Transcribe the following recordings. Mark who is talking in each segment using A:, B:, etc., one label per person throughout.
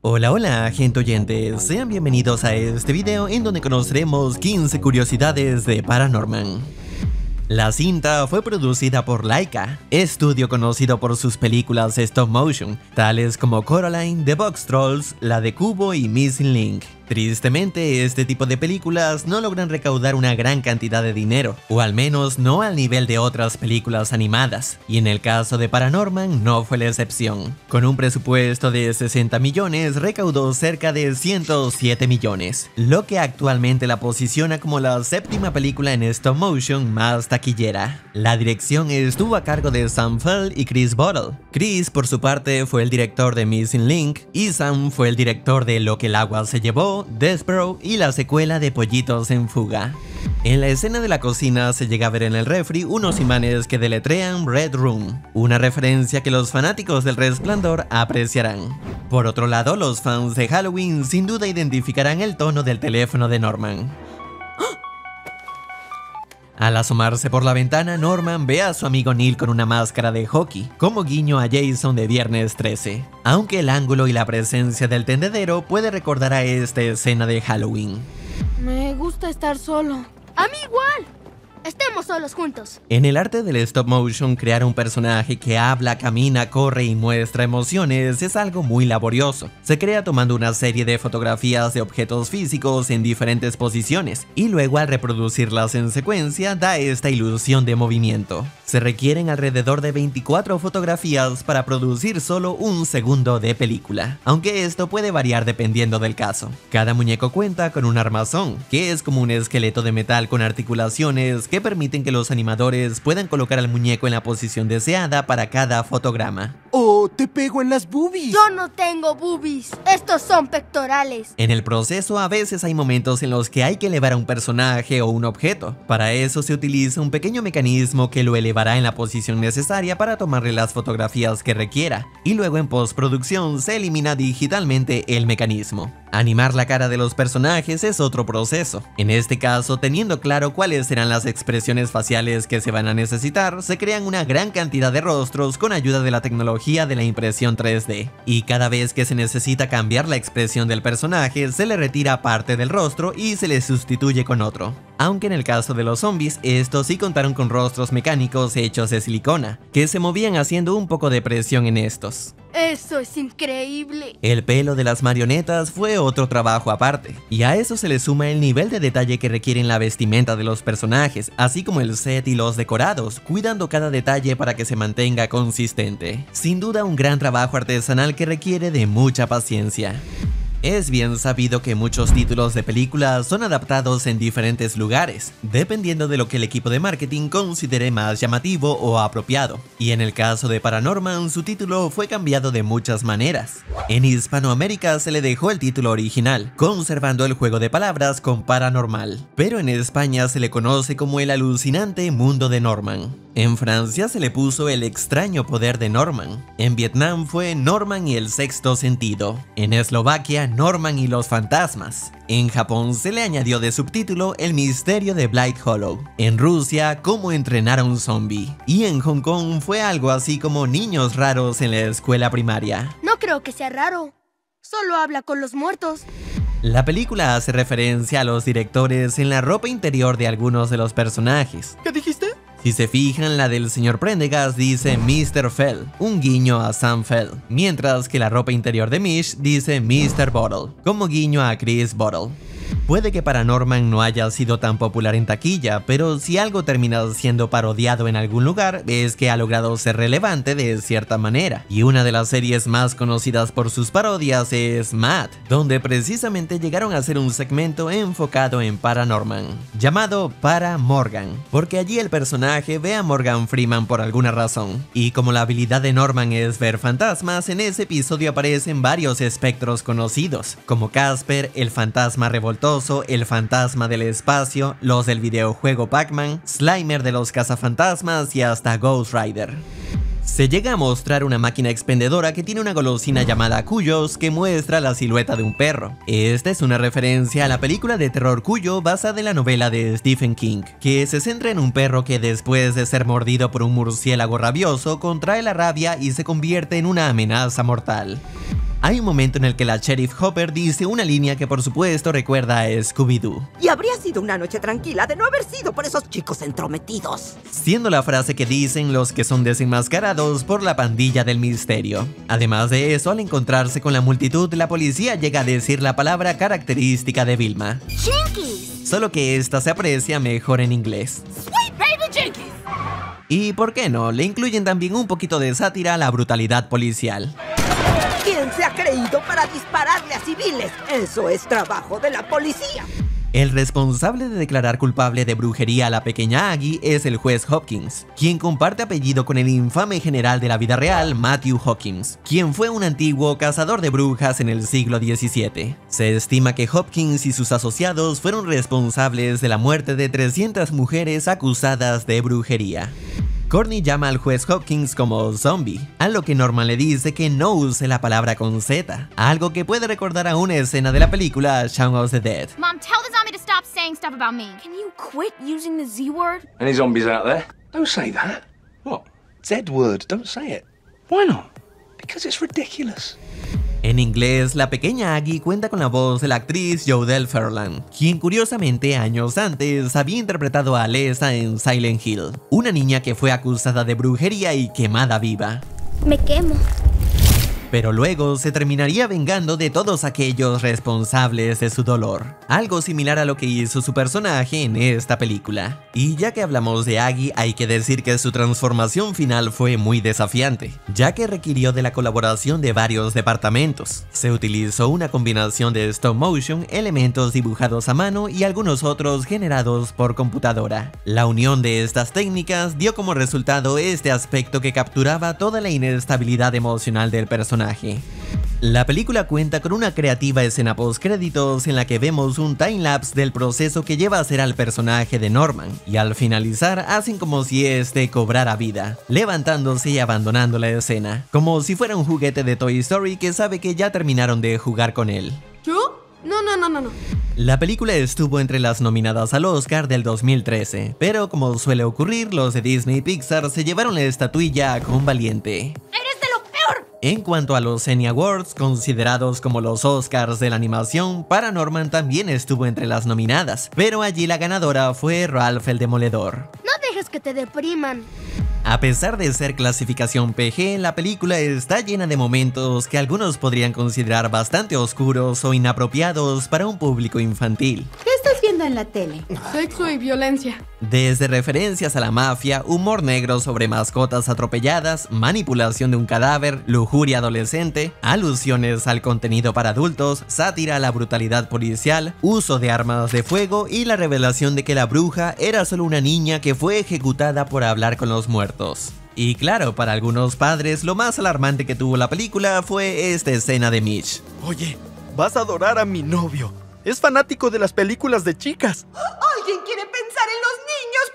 A: Hola hola gente oyentes, sean bienvenidos a este video en donde conoceremos 15 curiosidades de Paranorman. La cinta fue producida por Laika, estudio conocido por sus películas stop motion, tales como Coraline, The Box Trolls, la de Cubo y Missing Link. Tristemente, este tipo de películas no logran recaudar una gran cantidad de dinero, o al menos no al nivel de otras películas animadas, y en el caso de Paranorman no fue la excepción. Con un presupuesto de 60 millones, recaudó cerca de 107 millones, lo que actualmente la posiciona como la séptima película en stop motion más taquillera. La dirección estuvo a cargo de Sam Fell y Chris Bottle. Chris, por su parte, fue el director de Missing Link, y Sam fue el director de Lo que el agua se llevó, Despero y la secuela de Pollitos en Fuga. En la escena de la cocina se llega a ver en el refri unos imanes que deletrean Red Room, una referencia que los fanáticos del resplandor apreciarán. Por otro lado, los fans de Halloween sin duda identificarán el tono del teléfono de Norman. Al asomarse por la ventana, Norman ve a su amigo Neil con una máscara de hockey, como guiño a Jason de Viernes 13, aunque el ángulo y la presencia del tendedero puede recordar a esta escena de Halloween.
B: Me gusta estar solo.
C: A mí igual. Estemos solos juntos.
A: En el arte del stop motion, crear un personaje que habla, camina, corre y muestra emociones es algo muy laborioso. Se crea tomando una serie de fotografías de objetos físicos en diferentes posiciones y luego al reproducirlas en secuencia da esta ilusión de movimiento. Se requieren alrededor de 24 fotografías para producir solo un segundo de película, aunque esto puede variar dependiendo del caso. Cada muñeco cuenta con un armazón, que es como un esqueleto de metal con articulaciones que permiten que los animadores puedan colocar al muñeco en la posición deseada para cada fotograma.
D: ¡Oh, te pego en las boobies!
C: Yo no tengo boobies. Estos son pectorales.
A: En el proceso a veces hay momentos en los que hay que elevar a un personaje o un objeto. Para eso se utiliza un pequeño mecanismo que lo elevará en la posición necesaria para tomarle las fotografías que requiera. Y luego en postproducción se elimina digitalmente el mecanismo. Animar la cara de los personajes es otro proceso. En este caso, teniendo claro cuáles serán las expresiones faciales que se van a necesitar, se crean una gran cantidad de rostros con ayuda de la tecnología de la impresión 3D. Y cada vez que se necesita cambiar la expresión del personaje, se le retira parte del rostro y se le sustituye con otro. Aunque en el caso de los zombies, estos sí contaron con rostros mecánicos hechos de silicona, que se movían haciendo un poco de presión en estos.
C: Eso es increíble.
A: El pelo de las marionetas fue otro trabajo aparte, y a eso se le suma el nivel de detalle que requieren la vestimenta de los personajes, así como el set y los decorados, cuidando cada detalle para que se mantenga consistente. Sin duda un gran trabajo artesanal que requiere de mucha paciencia. Es bien sabido que muchos títulos de películas son adaptados en diferentes lugares, dependiendo de lo que el equipo de marketing considere más llamativo o apropiado, y en el caso de Paranorman su título fue cambiado de muchas maneras. En Hispanoamérica se le dejó el título original, conservando el juego de palabras con paranormal, pero en España se le conoce como el alucinante mundo de Norman. En Francia se le puso el extraño poder de Norman. En Vietnam fue Norman y el sexto sentido. En Eslovaquia, Norman y los fantasmas. En Japón se le añadió de subtítulo El misterio de Blight Hollow. En Rusia, Cómo entrenar a un zombie. Y en Hong Kong fue algo así como Niños raros en la escuela primaria.
C: No creo que sea raro. Solo habla con los muertos.
A: La película hace referencia a los directores en la ropa interior de algunos de los personajes.
D: ¿Qué dijiste?
A: Si se fijan, la del señor Prendegas dice Mr. Fell, un guiño a Sam Fell, mientras que la ropa interior de Mish dice Mr. Bottle, como guiño a Chris Bottle. Puede que Paranorman no haya sido tan popular en taquilla, pero si algo termina siendo parodiado en algún lugar, es que ha logrado ser relevante de cierta manera. Y una de las series más conocidas por sus parodias es Matt, donde precisamente llegaron a hacer un segmento enfocado en Paranorman, llamado Para Morgan, porque allí el personaje ve a Morgan Freeman por alguna razón. Y como la habilidad de Norman es ver fantasmas, en ese episodio aparecen varios espectros conocidos, como Casper, el fantasma revoltoso, el fantasma del espacio, los del videojuego Pac-Man, Slimer de los cazafantasmas y hasta Ghost Rider. Se llega a mostrar una máquina expendedora que tiene una golosina llamada Cuyos que muestra la silueta de un perro. Esta es una referencia a la película de terror Cuyo basada en la novela de Stephen King, que se centra en un perro que después de ser mordido por un murciélago rabioso contrae la rabia y se convierte en una amenaza mortal. Hay un momento en el que la sheriff Hopper dice una línea que por supuesto recuerda a Scooby-Doo,
E: Y habría sido una noche tranquila de no haber sido por esos chicos entrometidos.
A: siendo la frase que dicen los que son desenmascarados por la pandilla del misterio. Además de eso, al encontrarse con la multitud, la policía llega a decir la palabra característica de Vilma,
C: Jinkies.
A: solo que esta se aprecia mejor en inglés.
C: Sweet baby Jinkies.
A: Y por qué no, le incluyen también un poquito de sátira a la brutalidad policial.
E: ¿Quién se ha creído para dispararle a civiles? Eso es trabajo de la policía.
A: El responsable de declarar culpable de brujería a la pequeña Aggie es el juez Hopkins, quien comparte apellido con el infame general de la vida real Matthew Hopkins, quien fue un antiguo cazador de brujas en el siglo XVII. Se estima que Hopkins y sus asociados fueron responsables de la muerte de 300 mujeres acusadas de brujería. Courtney llama al juez Hopkins como zombie, a lo que Norman le dice que no use la palabra con Z, algo que puede recordar a una escena de la película Shaun of the Dead.
F: Mom, tell the zombie to stop saying stuff about me.
B: Can you quit using the Z word?
G: Any zombies out there? Don't say that. What? Z word, don't say it. Why not? Because it's ridiculous.
A: En inglés, la pequeña Aggie cuenta con la voz de la actriz Jodelle Ferland, quien curiosamente años antes había interpretado a Alessa en Silent Hill, una niña que fue acusada de brujería y quemada viva.
F: Me quemo.
A: Pero luego se terminaría vengando de todos aquellos responsables de su dolor, algo similar a lo que hizo su personaje en esta película. Y ya que hablamos de Aggie, hay que decir que su transformación final fue muy desafiante, ya que requirió de la colaboración de varios departamentos. Se utilizó una combinación de stop motion, elementos dibujados a mano y algunos otros generados por computadora. La unión de estas técnicas dio como resultado este aspecto que capturaba toda la inestabilidad emocional del personaje. La película cuenta con una creativa escena post créditos en la que vemos un timelapse del proceso que lleva a ser al personaje de Norman, y al finalizar hacen como si este cobrara vida, levantándose y abandonando la escena, como si fuera un juguete de Toy Story que sabe que ya terminaron de jugar con él.
B: ¿Yo? No, no, no, no, no.
A: La película estuvo entre las nominadas al Oscar del 2013, pero como suele ocurrir, los de Disney y Pixar se llevaron la estatuilla con valiente. En cuanto a los Emmy Awards, considerados como los Oscars de la animación, Paranorman también estuvo entre las nominadas, pero allí la ganadora fue Ralph el Demoledor.
C: No dejes que te depriman.
A: A pesar de ser clasificación PG, la película está llena de momentos que algunos podrían considerar bastante oscuros o inapropiados para un público infantil.
H: ¿Qué estás viendo en la tele?
B: Sexo y violencia.
A: Desde referencias a la mafia, humor negro sobre mascotas atropelladas, manipulación de un cadáver, lujuria adolescente, alusiones al contenido para adultos, sátira a la brutalidad policial, uso de armas de fuego y la revelación de que la bruja era solo una niña que fue ejecutada por hablar con los muertos. Y claro, para algunos padres lo más alarmante que tuvo la película fue esta escena de Mitch.
D: Oye, vas a adorar a mi novio. Es fanático de las películas de chicas.
E: ¿Alguien quiere pensar en los niños?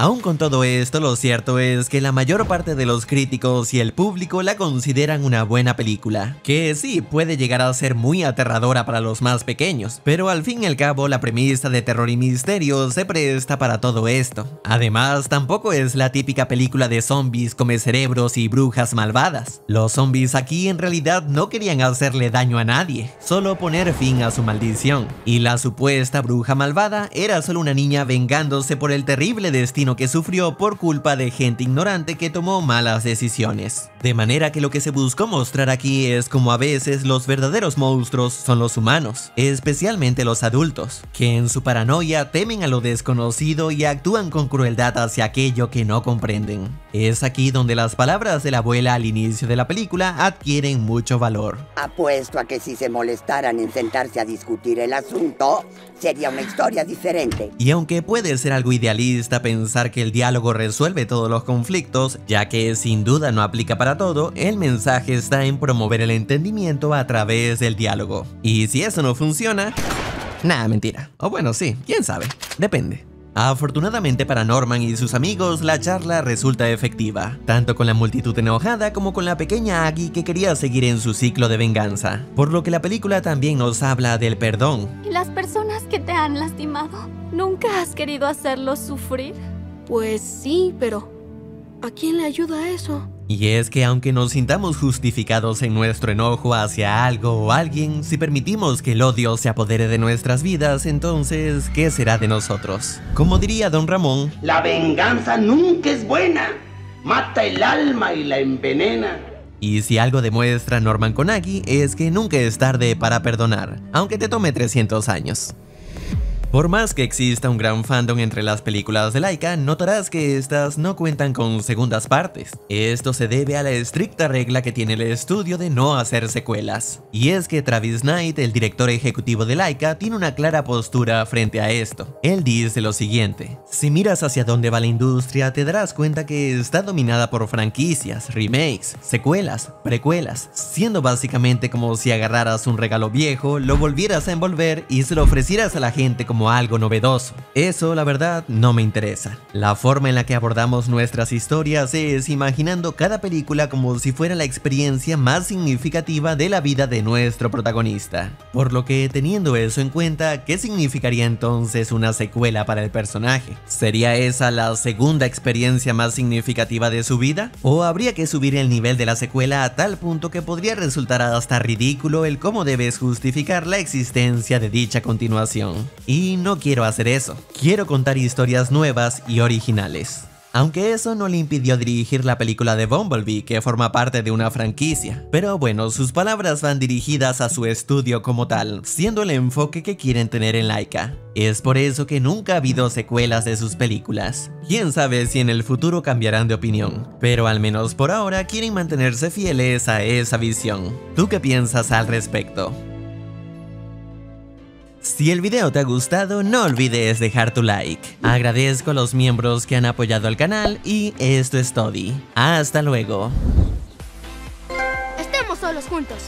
A: Aún con todo esto, lo cierto es que la mayor parte de los críticos y el público la consideran una buena película, que sí puede llegar a ser muy aterradora para los más pequeños, pero al fin y al cabo la premisa de terror y misterio se presta para todo esto. Además, tampoco es la típica película de zombies come cerebros y brujas malvadas. Los zombies aquí en realidad no querían hacerle daño a nadie, solo poner fin a su maldición, y la supuesta bruja malvada era solo una niña vengándose por el terrible destino que sufrió por culpa de gente ignorante que tomó malas decisiones. De manera que lo que se buscó mostrar aquí es como a veces los verdaderos monstruos son los humanos, especialmente los adultos, que en su paranoia temen a lo desconocido y actúan con crueldad hacia aquello que no comprenden. Es aquí donde las palabras de la abuela al inicio de la película adquieren mucho valor.
E: Apuesto a que si se molestaran en sentarse a discutir el asunto, sería una historia diferente.
A: Y aunque puede ser algo idealista pensar que el diálogo resuelve todos los conflictos, ya que sin duda no aplica para todo, el mensaje está en promover el entendimiento a través del diálogo. Y si eso no funciona... Nah, mentira. O bueno, sí, quién sabe. Depende. Afortunadamente para Norman y sus amigos, la charla resulta efectiva, tanto con la multitud enojada como con la pequeña Aggie que quería seguir en su ciclo de venganza, por lo que la película también nos habla del perdón,
F: ¿Y las personas que te han lastimado? ¿Nunca has querido hacerlos sufrir?
B: Pues sí, pero ¿a quién le ayuda eso?
A: Y es que aunque nos sintamos justificados en nuestro enojo hacia algo o alguien, si permitimos que el odio se apodere de nuestras vidas, entonces, ¿qué será de nosotros? Como diría don Ramón,
H: La venganza nunca es buena. Mata el alma y la envenena.
A: y si algo demuestra Norman Konagi es que nunca es tarde para perdonar, aunque te tome 300 años. Por más que exista un gran fandom entre las películas de Laika, notarás que estas no cuentan con segundas partes. Esto se debe a la estricta regla que tiene el estudio de no hacer secuelas. Y es que Travis Knight, el director ejecutivo de Laika, tiene una clara postura frente a esto. Él dice lo siguiente, si miras hacia dónde va la industria te darás cuenta que está dominada por franquicias, remakes, secuelas, precuelas, siendo básicamente como si agarraras un regalo viejo, lo volvieras a envolver y se lo ofrecieras a la gente como algo novedoso. Eso, la verdad, no me interesa. La forma en la que abordamos nuestras historias es imaginando cada película como si fuera la experiencia más significativa de la vida de nuestro protagonista. Por lo que, teniendo eso en cuenta, ¿qué significaría entonces una secuela para el personaje? ¿Sería esa la segunda experiencia más significativa de su vida? ¿O habría que subir el nivel de la secuela a tal punto que podría resultar hasta ridículo el cómo debes justificar la existencia de dicha continuación? Y no quiero hacer eso. Quiero contar historias nuevas y originales. Aunque eso no le impidió dirigir la película de Bumblebee, que forma parte de una franquicia. Pero bueno, sus palabras van dirigidas a su estudio como tal, siendo el enfoque que quieren tener en Laika. Es por eso que nunca ha habido secuelas de sus películas. Quién sabe si en el futuro cambiarán de opinión, pero al menos por ahora quieren mantenerse fieles a esa visión. ¿Tú qué piensas al respecto? Si el video te ha gustado, no olvides dejar tu like. Agradezco a los miembros que han apoyado al canal y esto es todo. Hasta luego.
C: Estemos solos juntos.